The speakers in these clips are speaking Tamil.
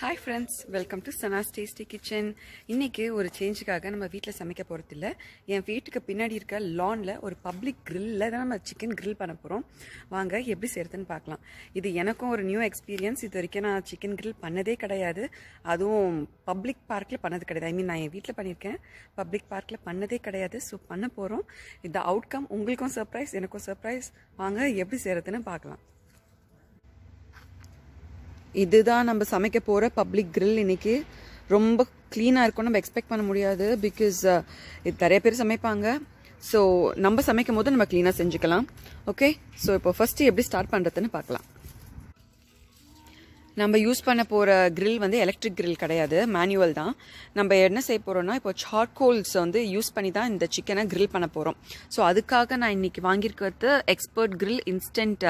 Hi friends welcome to Sana's tasty kitchen இன்றைக்கி ஒரு சேஞ்சுக்காக நம்ம வீட்டில் சமைக்க போகிறதில்ல என் வீட்டுக்கு பின்னாடி இருக்க லானில் ஒரு பப்ளிக் க்ரில்லில் தான் நம்ம சிக்கன் க்ரில் பண்ண போகிறோம் வாங்க எப்படி செய்கிறதுன்னு பார்க்கலாம். இது எனக்கும் ஒரு நியூ எக்ஸ்பீரியன்ஸ் இது வரைக்கும் நான் சிக்கன் க்ரில் பண்ணதே கிடையாது. அதுவும் பப்ளிக் பார்க்கில் பண்ணது கிடையாது. ஐ மீன் நான் என் வீட்டில் பண்ணியிருக்கேன். பப்ளிக் பார்க்கில் பண்ணதே கிடையாது. ஸோ பண்ண போகிறோம் இந்த அவுட்கம் உங்களுக்கும் சர்ப்ரைஸ் எனக்கும் சர்ப்ரைஸ் வாங்க எப்படி செய்கிறதுன்னு பார்க்கலாம். இதுதான் நம்ம சமைக்க போகிற பப்ளிக் கிரில் இன்னைக்கு. ரொம்ப க்ளீனாக இருக்கும் நம்ம எக்ஸ்பெக்ட் பண்ண முடியாது பிகாஸ் இது நிறைய பேர் சமைப்பாங்க. ஸோ நம்ம சமைக்கும் போது நம்ம க்ளீனாக செஞ்சுக்கலாம். ஓகே ஸோ இப்போ ஃபஸ்ட்டு எப்படி ஸ்டார்ட் பண்ணுறதுன்னு பார்க்கலாம். நம்ம யூஸ் பண்ண போகிற கிரில் வந்து எலக்ட்ரிக் கிரில் கிடையாது. மேனுவல் தான். நம்ம என்ன செய்ய போகிறோம்னா இப்போ சார்கோல்ஸ் வந்து யூஸ் பண்ணி தான் இந்த சிக்கனை கிரில் பண்ண போகிறோம் ஸோ அதுக்காக நான் இன்றைக்கி வாங்கியிருக்கிறது expert grill instant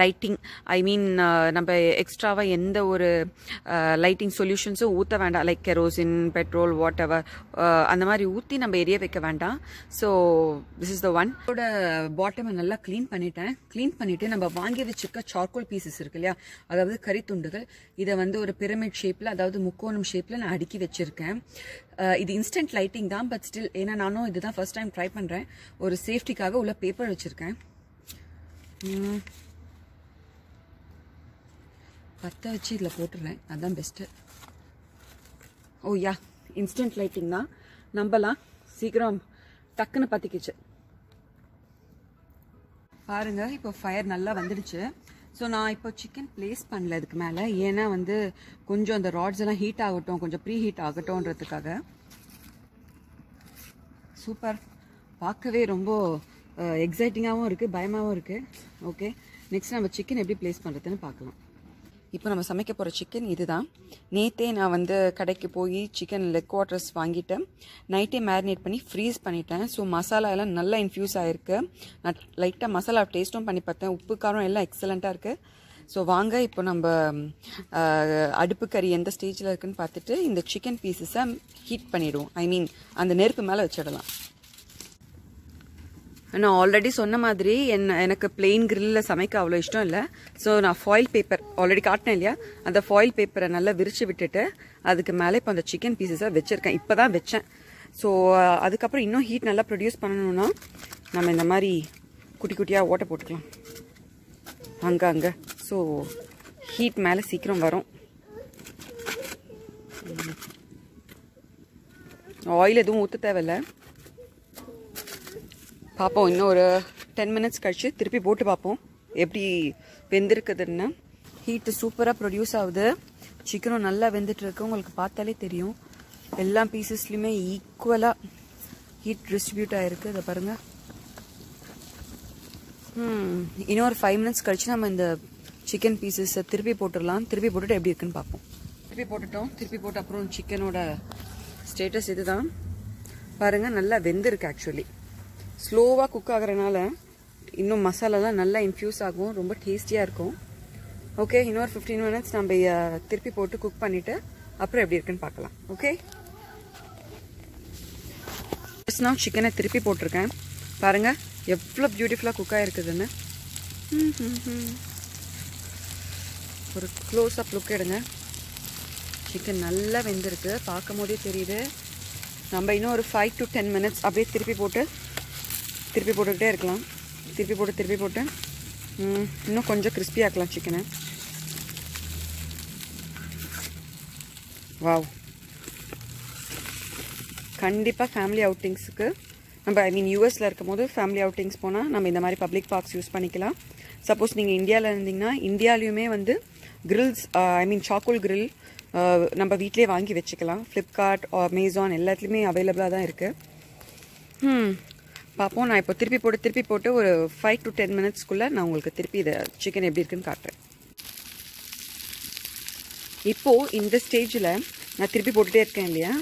lighting I mean நம்ம எக்ஸ்ட்ராவாக எந்த ஒரு லைட்டிங் சொல்யூஷன்ஸும் ஊற்ற வேண்டாம். Like kerosene petrol whatever அந்த மாதிரி ஊற்றி நம்ம எரிய வைக்க வேண்டாம். So this is the one இதோட பாட்டமை நல்லா க்ளீன் பண்ணிட்டேன். க்ளீன் பண்ணிவிட்டு நம்ம வாங்கி வச்சுருக்க சார்கோல் பீசஸ் இருக்கு இல்லையா? அதாவது கறித்துண்டுகள் இதை வந்து ஒரு பிரமிட் ஷேப்பில் அதாவது முக்கோணம் ஷேப்பில் நான் அடுக்கி வச்சிருக்கேன். இது இன்ஸ்டன்ட் லைட்டிங் தான் பட் ஸ்டில் ஏன்னா நானும் இதுதான் ஃபர்ஸ்ட் டைம் ட்ரை பண்ணுறேன் ஒரு சேஃப்டிக்காக உள்ள பேப்பர் வச்சுருக்கேன். பற்ற வச்சு இதில் போட்டுடுறேன் அதுதான் best oh yeah instant lighting தான். நம்பலாம். சீக்கிரம் டக்குன்னு பற்றிக்கிச்சு பாருங்க இப்போ ஃபயர் நல்லா வந்துடுச்சு. ஸோ நான் இப்போ சிக்கன் ப்ளேஸ் பண்ணல இதுக்கு மேலே. ஏன்னா வந்து கொஞ்சம் அந்த ராட்ஸ் எல்லாம் ஹீட் ஆகட்டும் கொஞ்சம் ப்ரீ ஹீட் ஆகட்டும்ன்றதுக்காக. சூப்பர் பார்க்கவே ரொம்ப எக்ஸைட்டிங்காகவும் இருக்குது பயமாகவும் இருக்குது ஓகே நெக்ஸ்ட் நம்ம சிக்கன் எப்படி ப்ளேஸ் பண்ணுறதுன்னு பார்க்கலாம். இப்போ நம்ம சமைக்க போகிற சிக்கன் இதுதான். நேற்றே நான் வந்து கடைக்கு போய் சிக்கன் லெக் குவார்ட்டர்ஸ் வாங்கிட்டேன் நைட்டே மேரினேட் பண்ணி ஃப்ரீஸ் பண்ணிட்டேன். ஸோ மசாலா எல்லாம் நல்லா இன்ஃப்யூஸ் ஆகிருக்கு நான் லைட்டாக மசாலா டேஸ்ட்டும் பண்ணி பார்த்தேன். உப்பு காரம் எல்லாம் எக்ஸலண்ட்டாக இருக்குது ஸோ வாங்க இப்போ நம்ம அடுப்பு கறி எந்த ஸ்டேஜில் இருக்குன்னு பார்த்துட்டு இந்த சிக்கன் பீசஸை ஹீட் பண்ணிவிடுவோம் ஐ மீன் அந்த நெருப்பு மேலே வச்சிடலாம். நான் ஆல்ரெடி சொன்ன மாதிரி என்ன எனக்கு பிளெயின் கிரில்லில் சமைக்க அவ்வளோ இஷ்டம் இல்லை. ஸோ நான் ஃபாயில் பேப்பர் ஆல்ரெடி காட்டினேன் இல்லையா? அந்த ஃபாயில் பேப்பரை நல்லா விரிச்சு விட்டுட்டு அதுக்கு மேலே இப்போ அந்த சிக்கன் பீசஸை வச்சுருக்கேன். இப்போ தான் வச்சேன். ஸோ அதுக்கப்புறம் இன்னும் ஹீட் நல்லா ப்ரொடியூஸ் பண்ணணும்னா நம்ம இந்த மாதிரி குட்டி குட்டியாக ஓட்ட போட்டுக்கலாம். அங்கே அங்கே. ஸோ ஹீட் மேலே சீக்கிரம் வரும். ஆயில் எதுவும் ஊற்ற தேவையில்லை. பார்ப்போம் இன்னும் ஒரு டென் மினிட்ஸ் கழித்து திருப்பி போட்டு பார்ப்போம் எப்படி வெந்திருக்குதுன்னு. ஹீட்டு சூப்பராக ப்ரொடியூஸ் ஆகுது. சிக்கனும் நல்லா வெந்துட்டு இருக்கு உங்களுக்கு பார்த்தாலே தெரியும். எல்லா பீசஸ்லையுமே ஈக்குவலாக ஹீட் டிஸ்ட்ரிபியூட் ஆகிருக்கு இதை பாருங்கள் hmm. இன்னும் ஒரு ஃபைவ் மினிட்ஸ் கழித்து நம்ம இந்த சிக்கன் பீசஸை திருப்பி போட்டுடலாம். திருப்பி போட்டுட்டு எப்படி இருக்குன்னு பார்ப்போம் திருப்பி போட்டுட்டோம். திருப்பி போட்டு அப்புறம் சிக்கனோட ஸ்டேட்டஸ் இதுதான். பாருங்கள் நல்லா வெந்திருக்கு ஆக்சுவலி ஸ்லோவாக குக் ஆகிறனால இன்னும் மசாலாலாம் நல்லா இன்ஃப்யூஸ் ஆகும் ரொம்ப டேஸ்டியாக இருக்கும். ஓகே இன்னொரு ஃபிஃப்டீன் மினிட்ஸ் நம்ம திருப்பி போட்டு குக் பண்ணிவிட்டு அப்புறம் எப்படி இருக்குன்னு பார்க்கலாம். ஓகே நான் சிக்கனை திருப்பி போட்டிருக்கேன். பாருங்கள் எவ்வளோ பியூட்டிஃபுல்லாக குக் ஆகிருக்குதுன்னு ஒரு க்ளோஸ் அப் லுக் எடுங்க. சிக்கன் நல்லா வெந்திருக்கு. பார்க்கும் போதே தெரியுது. நம்ம இன்னும் ஒரு ஃபைவ் டு டென் மினிட்ஸ் அப்படியே திருப்பி போட்டு திருப்பி போட்டுக்கிட்டே இருக்கலாம். திருப்பி போட்டு திருப்பி போட்டு. இன்னும் கொஞ்சம் crispy ஆக்கலாம் சிக்கனை வாவ் கண்டிப்பாக ஃபேமிலி அவுட்டிங்ஸுக்கு நம்ம ஐ மீன் யூஎஸில் இருக்கும் போது ஃபேமிலி அவுட்டிங்ஸ் போனால் நம்ம இந்த மாதிரி பப்ளிக் பார்க்ஸ் யூஸ் பண்ணிக்கலாம். சப்போஸ் நீங்கள் இந்தியாவில் இருந்தீங்கன்னா இந்தியாலையுமே வந்து grills I mean charcoal grill நம்ம வீட்டிலே வாங்கி வச்சுக்கலாம். ஃப்ளிப்கார்ட் அமேசான் எல்லாத்துலேயுமே அவைலபிளாக தான் இருக்குது ம் hmm. பார்ப்போம் நான் இப்போ திருப்பி போட்டு திருப்பி போட்டு ஒரு ஃபைவ் டு டென் மினிட்ஸ்க்குள்ளே நான் உங்களுக்கு திருப்பி இதை சிக்கன் எப்படி இருக்குன்னு காட்டுறேன். இப்போது இந்த ஸ்டேஜில் நான் திருப்பி போட்டுகிட்டே இருக்கேன் இல்லையா?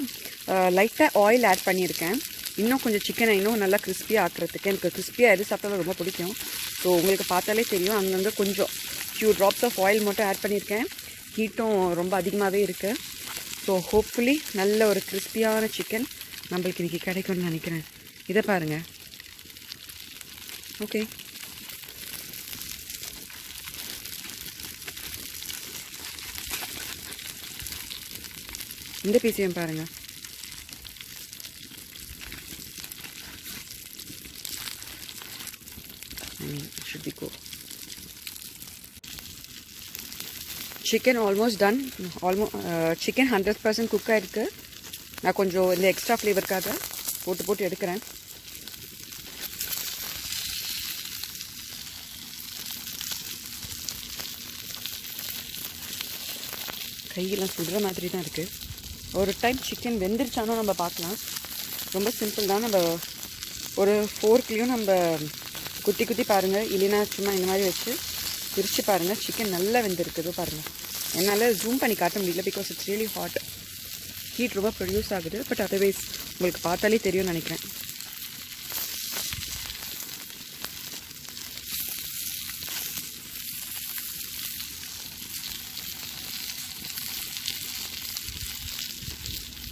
லைட்டாக ஆயில் ஆட் பண்ணியிருக்கேன். இன்னும் கொஞ்சம் சிக்கனை இன்னும் நல்லா கிறிஸ்பியாக ஆக்கிறதுக்கு எனக்கு கிறிஸ்பியாக எது சாப்பிட்டாலும் ரொம்ப பிடிக்கும். ஸோ உங்களுக்கு பார்த்தாலே தெரியும். அங்கங்கே கொஞ்சம் ஃபியூ ட்ராப்ஸ் ஆஃப் ஆயில் மட்டும் ஆட் பண்ணியிருக்கேன். ஹீட்டும் ரொம்ப அதிகமாகவே இருக்குது ஸோ ஹோப்ஃபுல்லி நல்ல ஒரு கிறிஸ்பியான சிக்கன் நம்மளுக்கு இன்றைக்கி கிடைக்கும்னு நினைக்கிறேன். இதை பாருங்கள் ஓகே இந்த பீஸையும் பாருங்க? I mean, it should be good. Chicken almost done almost chicken hundred percent cook ஆகிருக்கு நான் கொஞ்சம் இந்த எக்ஸ்ட்ரா ஃப்ளேவருக்காக போட்டு போட்டு எடுக்கிறேன். கையெல்லாம் சுடுற மாதிரி தான் இருக்குது ஒரு டைம் சிக்கன் வெந்துருச்சானோ நம்ம பார்க்கலாம். ரொம்ப சிம்பிள் தான். நம்ம ஒரு ஃபோர்க்லேயும் நம்ம குத்தி குத்தி பாருங்கள் இல்லைன்னா சும்மா இந்த மாதிரி வச்சு பிரித்து பாருங்கள் சிக்கன் நல்லா வெந்திருக்குதோ பாருங்கள் என்னால் ஜூம் பண்ணி காட்ட முடியல because it's really hot heat ரொம்ப ப்ரொடியூஸ் ஆகுது. பட் அதர்வைஸ் உங்களுக்கு பார்த்தாலே தெரியும்னு நினைக்கிறேன்.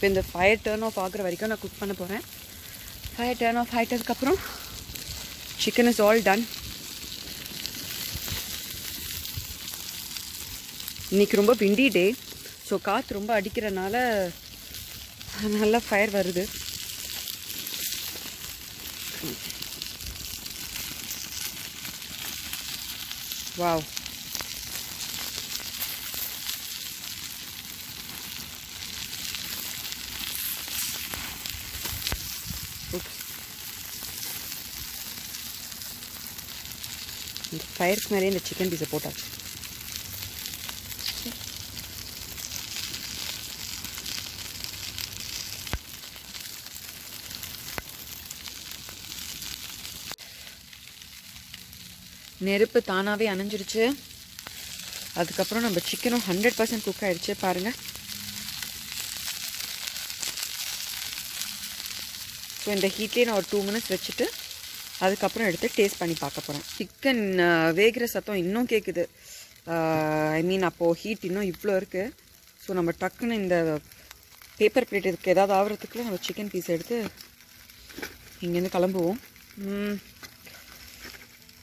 இப்போ இந்த ஃபயர் டேர்ன் ஆஃப் ஆகிற வரைக்கும் நான் குக் பண்ண போகிறேன் ஃபயர் டேர்ன் ஆஃப் ஆகிட்டதுக்கப்புறம் சிக்கன் இஸ் ஆல் டன் இன்னைக்கு ரொம்ப விண்டி டே ஸோ காற்று ரொம்ப அடிக்கிறனால நல்லா ஃபயர் வருது. வாவ் இந்த ஃபயருக்கு மேலேயே இந்த சிக்கன் பீஸை போட்டாச்சு. நெருப்பு தானாகவே அணைஞ்சிருச்சு. அதுக்கப்புறம் நம்ம சிக்கனும் ஹண்ட்ரட் பர்சன்ட் குக் ஆகிடுச்சு பாருங்கள் ஸோ இந்த ஹீட்லேயே நான் ஒரு டூ மினிட்ஸ் வச்சுட்டு அதுக்கப்புறம் எடுத்து டேஸ்ட் பண்ணி பார்க்க போகிறேன் சிக்கன் வேகிற சத்தம் இன்னும் கேட்குது ஐ மீன் அப்போது ஹீட் இன்னும் இவ்வளோ இருக்குது ஸோ நம்ம டக்குன்னு இந்த பேப்பர் பிளேட் இதுக்கு ஏதாவது ஆகிறதுக்குள்ள நம்ம சிக்கன் பீஸ் எடுத்து இங்கேருந்து கிளம்புவோம்.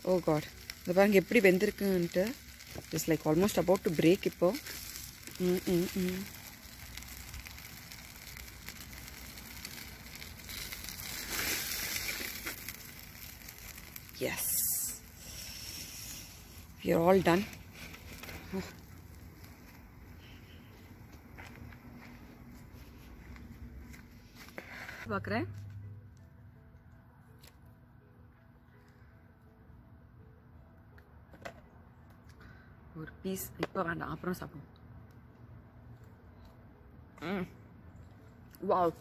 ஓ காட் oh இந்த பாருங்க எப்படி வெந்திருக்குன்ட்டு. It's like almost about to break இப்போது ம் ம் ம். Yes. We are all done. பார்க்குறேன் ஒரு பீஸ் இப்போ வேண்டாம் அப்புறம் சாப்பிடுவோம் ம் வாவ்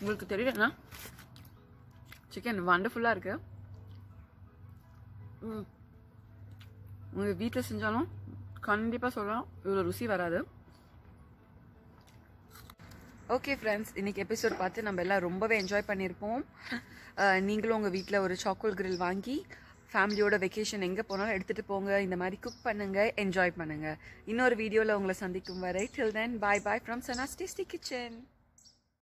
உங்களுக்கு தெரியலண்ணா சிக்கன் வண்டர்ஃபுல்லாக இருக்கு. ம். உங்கள் வீட்டில் செஞ்சாலும் கண்டிப்பாக சொல்லலாம் இவ்வளோ ருசி வராது. ஓகே ஃப்ரெண்ட்ஸ் இன்னைக்கு எபிசோட் பார்த்து நம்ம எல்லாம் ரொம்பவே என்ஜாய் பண்ணியிருப்போம். நீங்களும் உங்கள் வீட்டில் ஒரு சாக்கோல் கிரில் வாங்கி ஃபேமிலியோட வெக்கேஷன் எங்கே போனாலும் எடுத்துகிட்டு போங்க இந்த மாதிரி குக் பண்ணுங்க என்ஜாய் பண்ணுங்க. இன்னொரு வீடியோவில் உங்களை சந்திக்கும் வரை till then bye bye from Sana's tasty kitchen